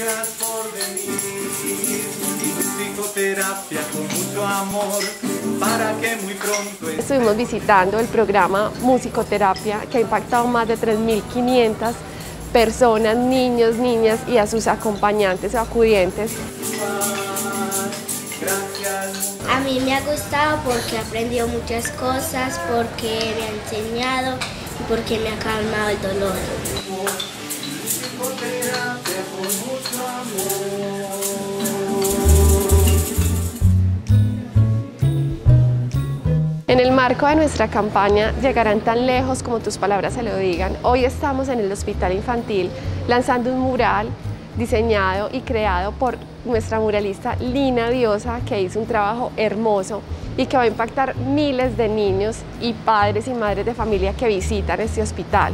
Gracias por venir. Psicoterapia con mucho amor para que muy pronto Estuvimos visitando el programa Musicoterapia que ha impactado más de 3.500 personas, niños, niñas y a sus acompañantes o acudientes. A mí me ha gustado porque he aprendido muchas cosas, porque me ha enseñado y porque me ha calmado el dolor. En el marco de nuestra campaña Llegarán tan lejos como tus palabras se lo digan, hoy estamos en el Hospital Infantil lanzando un mural diseñado y creado por nuestra muralista Lina Diosa, que hizo un trabajo hermoso y que va a impactar miles de niños y padres y madres de familia que visitan este hospital.